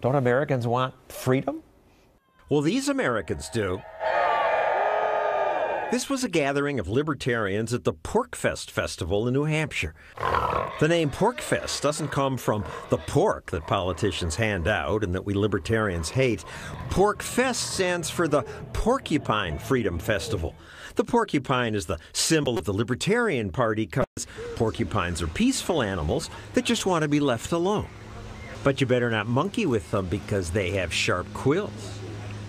Don't Americans want freedom? Well, these Americans do. This was a gathering of libertarians at the PorcFest Festival in New Hampshire. The name PorcFest doesn't come from the pork that politicians hand out and that we libertarians hate. PorcFest stands for the Porcupine Freedom Festival. The porcupine is the symbol of the Libertarian Party because porcupines are peaceful animals that just want to be left alone. But you better not monkey with them because they have sharp quills.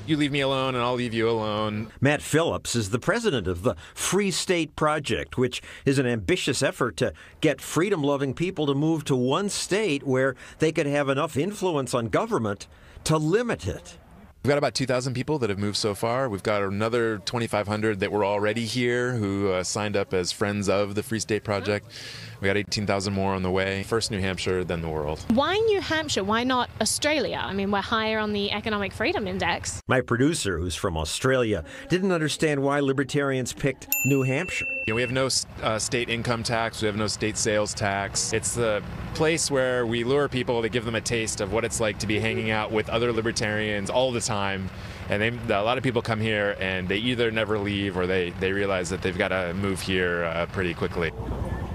You leave me alone and I'll leave you alone. Matt Phillips is the president of the Free State Project, which is an ambitious effort to get freedom loving people to move to one state where they could have enough influence on government to limit it. We've got about 2,000 people that have moved so far. We've got another 2,500 that were already here who uh, signed up as friends of the Free State Project. We got 18,000 more on the way. First New Hampshire, then the world. Why New Hampshire? Why not Australia? I mean, we're higher on the Economic Freedom Index. My producer, who's from Australia, didn't understand why libertarians picked New Hampshire. You know, we have no uh, state income tax, we have no state sales tax. It's the place where we lure people to give them a taste of what it's like to be hanging out with other libertarians all the time. And they, a lot of people come here and they either never leave or they, they realize that they've got to move here uh, pretty quickly.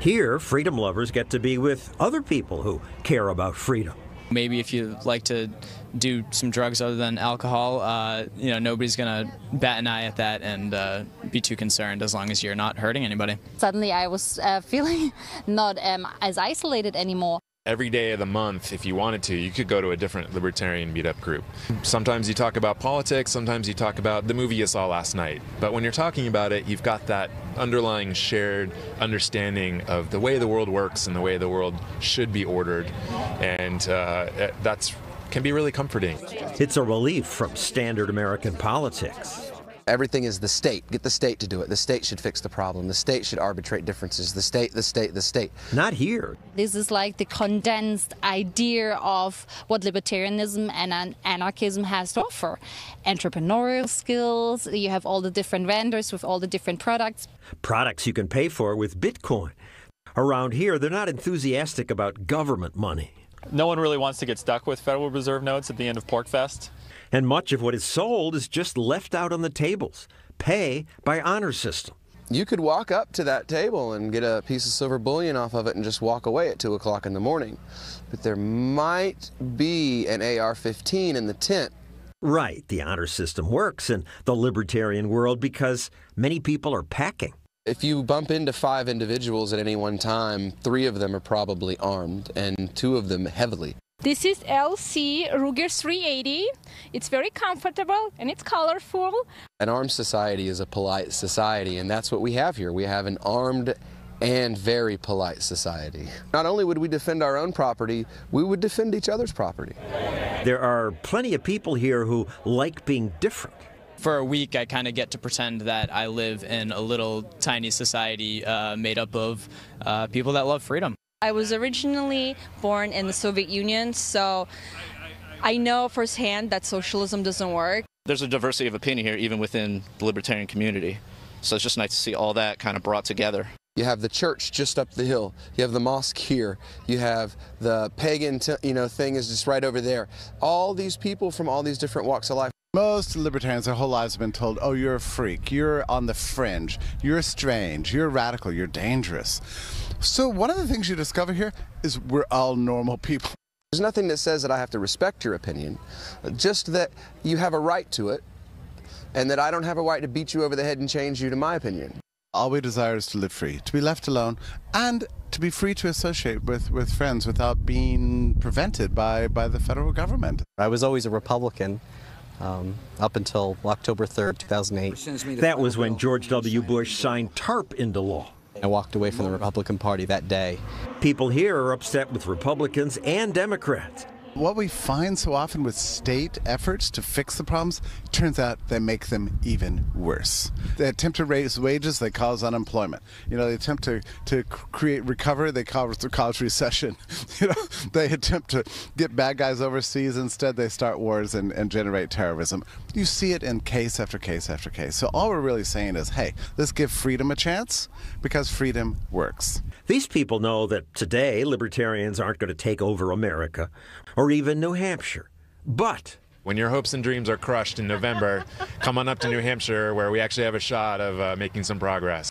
Here, freedom lovers get to be with other people who care about freedom. Maybe if you like to do some drugs other than alcohol, uh, you know, nobody's going to bat an eye at that and uh, be too concerned as long as you're not hurting anybody. Suddenly, I was uh, feeling not um, as isolated anymore. Every day of the month, if you wanted to, you could go to a different libertarian meetup group. Sometimes you talk about politics, sometimes you talk about the movie you saw last night. But when you're talking about it, you've got that underlying shared understanding of the way the world works and the way the world should be ordered. And uh, that's can be really comforting. It's a relief from standard American politics. Everything is the state. Get the state to do it. The state should fix the problem. The state should arbitrate differences. The state, the state, the state. Not here. This is like the condensed idea of what libertarianism and anarchism has to offer. Entrepreneurial skills, you have all the different vendors with all the different products. Products you can pay for with Bitcoin. Around here, they're not enthusiastic about government money. No one really wants to get stuck with Federal Reserve notes at the end of PorcFest and much of what is sold is just left out on the tables. Pay by honor system. You could walk up to that table and get a piece of silver bullion off of it and just walk away at 2 o'clock in the morning. But there might be an AR 15 in the tent. Right. The honor system works in the libertarian world because many people are packing. If you bump into five individuals at any one time, three of them are probably armed and two of them heavily. This is LC Ruger 380. It's very comfortable and it's colorful. An armed society is a polite society, and that's what we have here. We have an armed and very polite society. Not only would we defend our own property, we would defend each other's property. There are plenty of people here who like being different for a week, I kind of get to pretend that I live in a little tiny society uh, made up of uh, people that love freedom. I was originally born in the Soviet Union, so I know firsthand that socialism doesn't work. There's a diversity of opinion here, even within the libertarian community. So it's just nice to see all that kind of brought together. You have the church just up the hill. You have the mosque here. You have the pagan, you know, thing is just right over there. All these people from all these different walks of life. Most libertarians their whole lives have been told, oh, you're a freak, you're on the fringe, you're strange, you're radical, you're dangerous. So one of the things you discover here is we're all normal people. There's nothing that says that I have to respect your opinion, just that you have a right to it, and that I don't have a right to beat you over the head and change you to my opinion. All we desire is to live free, to be left alone, and to be free to associate with, with friends without being prevented by, by the federal government. I was always a Republican. Um, up until October 3rd, 2008. That was when George W. Bush signed TARP into law. I walked away from the Republican Party that day. People here are upset with Republicans and Democrats. What we find so often with state efforts to fix the problems, turns out they make them even worse. They attempt to raise wages, they cause unemployment. You know, they attempt to, to create recovery, they cause, cause recession. You know, they attempt to get bad guys overseas, instead they start wars and, and generate terrorism. You see it in case after case after case. So all we're really saying is, hey, let's give freedom a chance because freedom works. These people know that today libertarians aren't going to take over America or even New Hampshire. But when your hopes and dreams are crushed in November, come on up to New Hampshire where we actually have a shot of uh, making some progress.